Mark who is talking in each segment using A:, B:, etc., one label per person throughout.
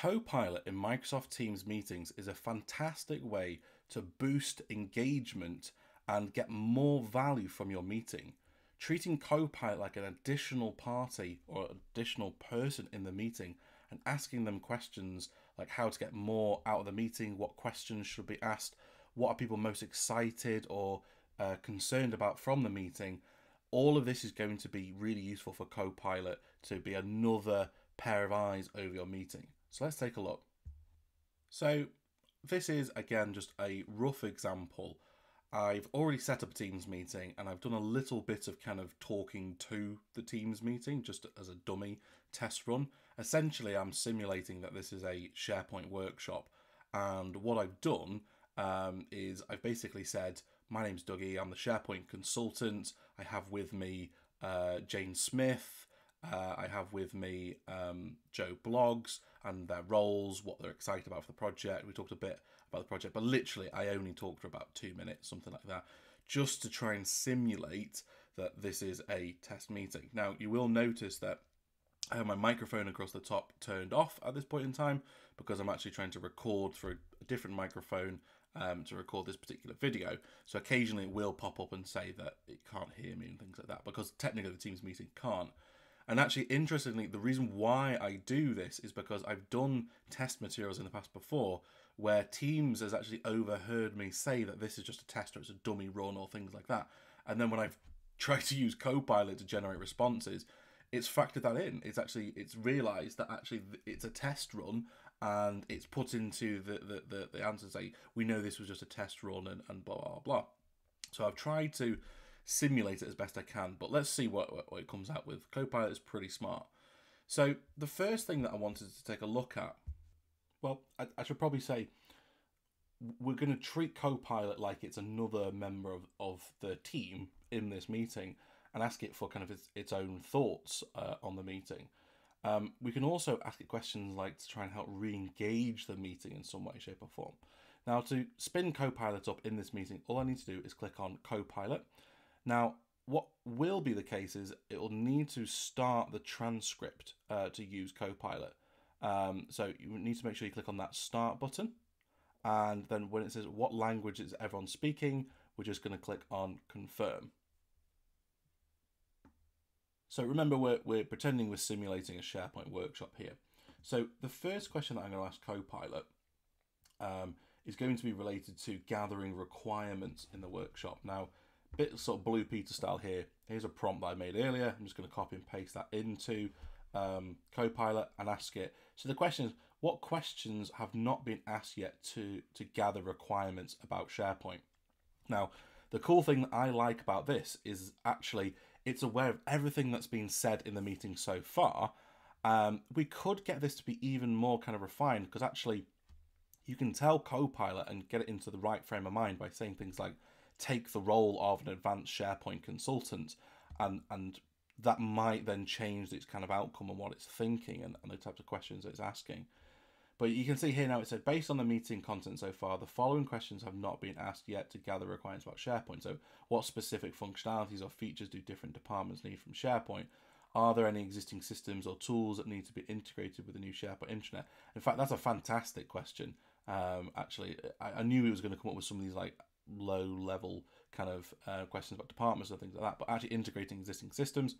A: Copilot in Microsoft Teams meetings is a fantastic way to boost engagement and get more value from your meeting. Treating Copilot like an additional party or additional person in the meeting and asking them questions like how to get more out of the meeting, what questions should be asked, what are people most excited or uh, concerned about from the meeting. All of this is going to be really useful for Copilot to be another pair of eyes over your meeting. So let's take a look. So this is again just a rough example. I've already set up a Teams meeting and I've done a little bit of kind of talking to the Teams meeting just as a dummy test run. Essentially, I'm simulating that this is a SharePoint workshop. And what I've done um, is I've basically said, My name's Dougie, I'm the SharePoint consultant. I have with me uh, Jane Smith, uh, I have with me um, Joe Bloggs and their roles, what they're excited about for the project. We talked a bit about the project, but literally, I only talked for about two minutes, something like that, just to try and simulate that this is a test meeting. Now, you will notice that I have my microphone across the top turned off at this point in time because I'm actually trying to record through a different microphone um, to record this particular video. So occasionally it will pop up and say that it can't hear me and things like that because technically the Teams meeting can't. And actually, interestingly, the reason why I do this is because I've done test materials in the past before where Teams has actually overheard me say that this is just a test or it's a dummy run or things like that. And then when I've tried to use Copilot to generate responses, it's factored that in. It's actually it's realised that actually it's a test run and it's put into the the, the, the answer say we know this was just a test run and, and blah blah blah. So I've tried to simulate it as best I can. But let's see what, what, it comes out with. Copilot is pretty smart. So the first thing that I wanted to take a look at, well, I, I should probably say we're going to treat Copilot like it's another member of, of the team in this meeting and ask it for kind of its, its own thoughts uh, on the meeting. Um, we can also ask it questions like to try and help re-engage the meeting in some way, shape or form. Now to spin Copilot up in this meeting, all I need to do is click on Copilot now, what will be the case is it will need to start the transcript uh, to use Copilot. Um, so you need to make sure you click on that start button. And then when it says what language is everyone speaking, we're just going to click on confirm. So remember, we're, we're pretending we're simulating a SharePoint workshop here. So the first question that I'm going to ask Copilot um, is going to be related to gathering requirements in the workshop. Now, bit sort of Blue Peter style here. Here's a prompt that I made earlier. I'm just going to copy and paste that into um, Copilot and ask it. So the question is, what questions have not been asked yet to, to gather requirements about SharePoint? Now, the cool thing that I like about this is actually it's aware of everything that's been said in the meeting so far. Um, we could get this to be even more kind of refined because actually you can tell Copilot and get it into the right frame of mind by saying things like, take the role of an advanced SharePoint consultant and and that might then change its kind of outcome and what it's thinking and, and the types of questions it's asking. But you can see here now it said, based on the meeting content so far, the following questions have not been asked yet to gather requirements about SharePoint. So, what specific functionalities or features do different departments need from SharePoint? Are there any existing systems or tools that need to be integrated with the new SharePoint intranet? In fact, that's a fantastic question. Um, actually, I, I knew he was going to come up with some of these like low level kind of uh, questions about departments and things like that, but actually integrating existing systems,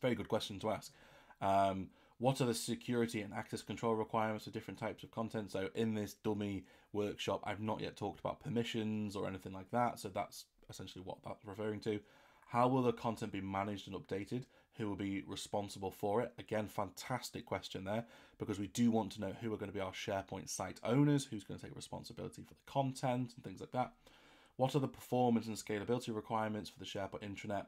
A: very good question to ask. Um, what are the security and access control requirements for different types of content? So in this dummy workshop, I've not yet talked about permissions or anything like that. So that's essentially what that's referring to. How will the content be managed and updated? Who will be responsible for it? Again, fantastic question there because we do want to know who are going to be our SharePoint site owners, who's going to take responsibility for the content and things like that. What are the performance and scalability requirements for the SharePoint intranet?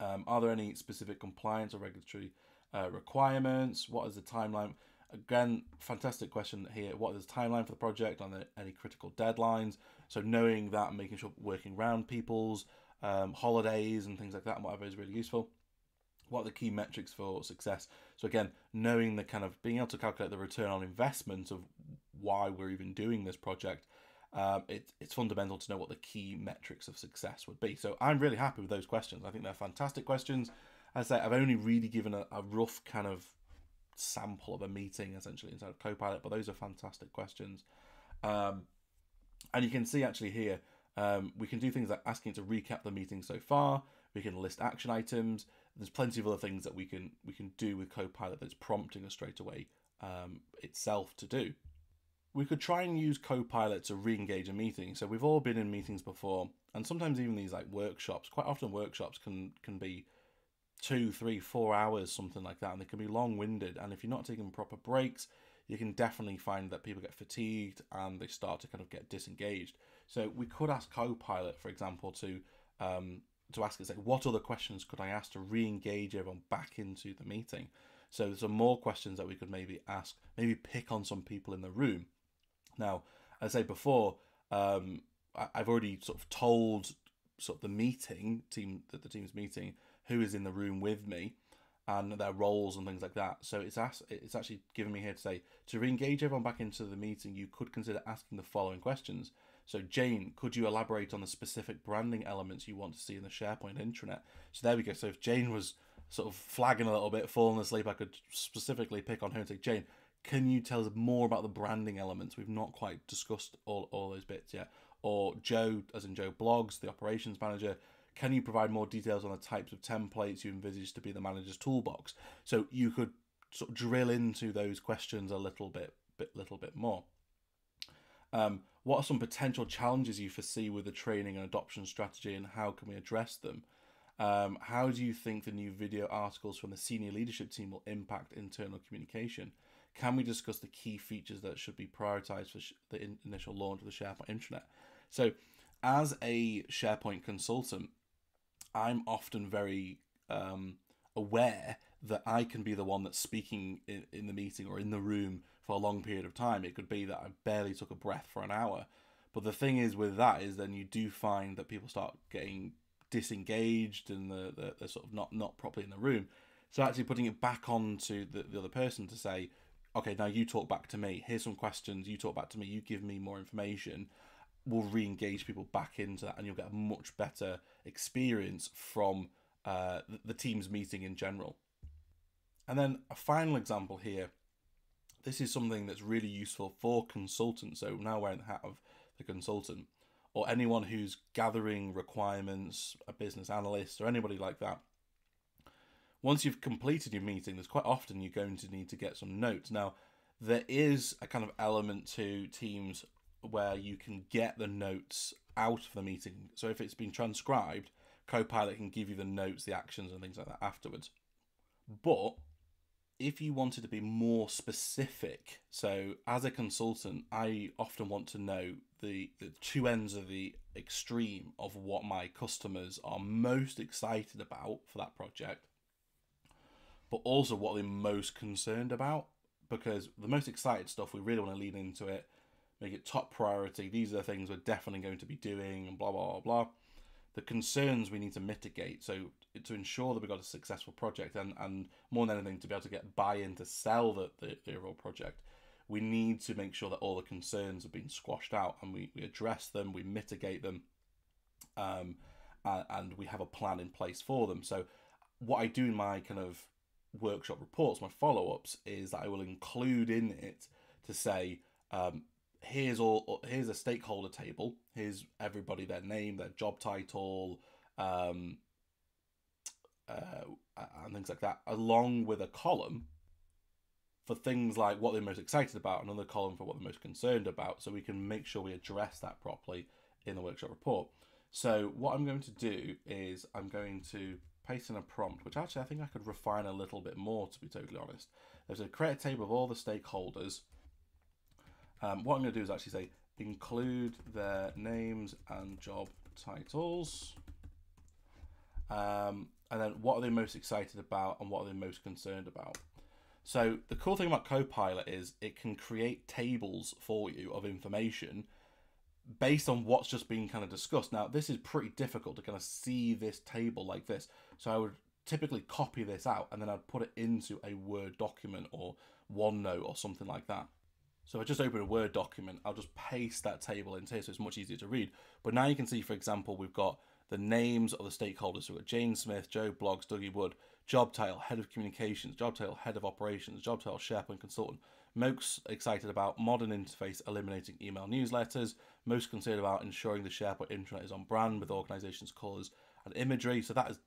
A: Um, are there any specific compliance or regulatory uh, requirements? What is the timeline? Again, fantastic question here. What is the timeline for the project? Are there any critical deadlines? So knowing that and making sure working around people's um, holidays and things like that and whatever is really useful. What are the key metrics for success? So again, knowing the kind of being able to calculate the return on investment of why we're even doing this project um, it, it's fundamental to know what the key metrics of success would be. So I'm really happy with those questions. I think they're fantastic questions. As I say, I've only really given a, a rough kind of sample of a meeting essentially inside of Copilot. But those are fantastic questions. Um, and you can see actually here, um, we can do things like asking to recap the meeting so far. We can list action items. There's plenty of other things that we can we can do with Copilot that's prompting us straight away um, itself to do. We could try and use Copilot to re-engage a meeting. So we've all been in meetings before, and sometimes even these like workshops. Quite often workshops can can be two, three, four hours, something like that, and they can be long-winded. And if you're not taking proper breaks, you can definitely find that people get fatigued and they start to kind of get disengaged. So we could ask Copilot, for example, to um, to ask it, say, what other questions could I ask to re-engage everyone back into the meeting? So there's some more questions that we could maybe ask, maybe pick on some people in the room. Now, as I say before, um, I, have already sort of told sort of the meeting team that the Teams meeting who is in the room with me and their roles and things like that. So it's asked, it's actually given me here to say to re-engage everyone back into the meeting, you could consider asking the following questions. So Jane, could you elaborate on the specific branding elements you want to see in the SharePoint intranet? So there we go. So if Jane was sort of flagging a little bit, falling asleep, I could specifically pick on her and say, Jane, can you tell us more about the branding elements? We've not quite discussed all, all those bits yet. Or Joe, as in Joe Bloggs, the operations manager, can you provide more details on the types of templates you envisage to be the manager's toolbox? So you could sort of drill into those questions a little bit, bit little bit more. Um, what are some potential challenges you foresee with the training and adoption strategy, and how can we address them? Um, how do you think the new video articles from the senior leadership team will impact internal communication? Can we discuss the key features that should be prioritized for the in initial launch of the SharePoint intranet? So, as a SharePoint consultant, I'm often very um, aware that I can be the one that's speaking in, in the meeting or in the room for a long period of time. It could be that I barely took a breath for an hour. But the thing is with that is then you do find that people start getting disengaged and the, the, they're sort of not, not properly in the room. So actually putting it back on to the, the other person to say, okay, now you talk back to me. Here's some questions. You talk back to me. You give me more information We'll re-engage people back into that and you'll get a much better experience from uh, the Teams meeting in general. And then a final example here. This is something that's really useful for consultants. So now wearing the hat of the consultant or anyone who's gathering requirements, a business analyst or anybody like that. Once you've completed your meeting, there's quite often you're going to need to get some notes. Now, there is a kind of element to Teams where you can get the notes out of the meeting. So if it's been transcribed, Copilot can give you the notes, the actions, and things like that afterwards. But if you wanted to be more specific, so as a consultant, I often want to know the, the two ends of the extreme of what my customers are most excited about for that project, but also what they're most concerned about. Because the most excited stuff, we really want to lean into it make it top priority. These are the things we're definitely going to be doing, and blah, blah, blah. The concerns we need to mitigate. So, to ensure that we've got a successful project, and, and more than anything, to be able to get buy in to sell the, the, the overall project, we need to make sure that all the concerns have been squashed out and we, we address them, we mitigate them, um, and, and we have a plan in place for them. So, what I do in my kind of workshop reports, my follow ups, is that I will include in it to say, um, here's all here's a stakeholder table. Here's everybody their name, their job title, um, uh, and things like that, along with a column for things like what they're most excited about, another column for what they're most concerned about, so we can make sure we address that properly in the workshop report. So what I'm going to do is I'm going to paste in a prompt, which actually I think I could refine a little bit more, to be totally honest. There's a create a table of all the stakeholders um, what I'm going to do is actually say include their names and job titles. Um, and then what are they most excited about and what are they most concerned about. So the cool thing about Copilot is it can create tables for you of information based on what's just been kind of discussed. Now this is pretty difficult to kind of see this table like this. So I would typically copy this out and then I'd put it into a Word document or OneNote or something like that. So I just open a Word document, I'll just paste that table into here so it's much easier to read. But now you can see, for example, we've got the names of the stakeholders. So we've got Jane Smith, Joe Bloggs, Dougie Wood, job title, head of communications, job title, head of operations, job title, SharePoint consultant. Most excited about modern interface eliminating email newsletters. Most concerned about ensuring the SharePoint intranet is on brand with organization's colours and imagery. So that is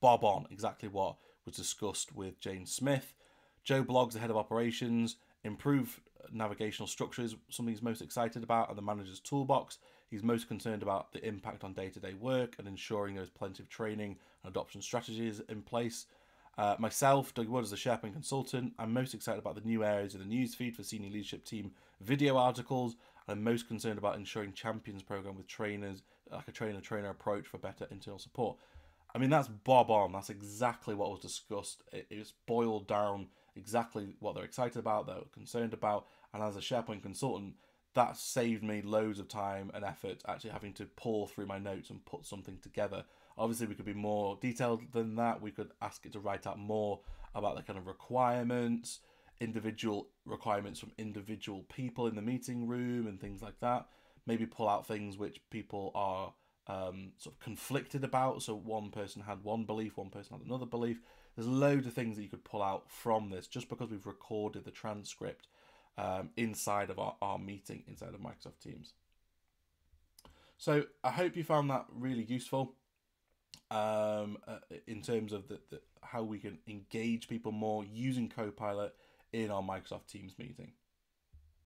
A: bob on exactly what was discussed with Jane Smith. Joe Bloggs the head of operations, improve navigational structure is something he's most excited about, and the manager's toolbox. He's most concerned about the impact on day to day work and ensuring there's plenty of training and adoption strategies in place. Uh, myself, Doug Wood, as a SharePoint consultant, I'm most excited about the new areas in the newsfeed for senior leadership team video articles. I'm most concerned about ensuring champions program with trainers, like a trainer trainer approach for better internal support. I mean, that's bob on. That's exactly what was discussed. It, it's boiled down exactly what they're excited about, they're concerned about. And as a SharePoint consultant, that saved me loads of time and effort actually having to pull through my notes and put something together Obviously, we could be more detailed than that. We could ask it to write out more about the kind of requirements, individual requirements from individual people in the meeting room, and things like that. Maybe pull out things which people are um, sort of conflicted about. So one person had one belief, one person had another belief. There's loads of things that you could pull out from this just because we've recorded the transcript um, inside of our, our meeting inside of Microsoft Teams. So I hope you found that really useful um, uh, in terms of the, the, how we can engage people more using Copilot in our Microsoft Teams meeting.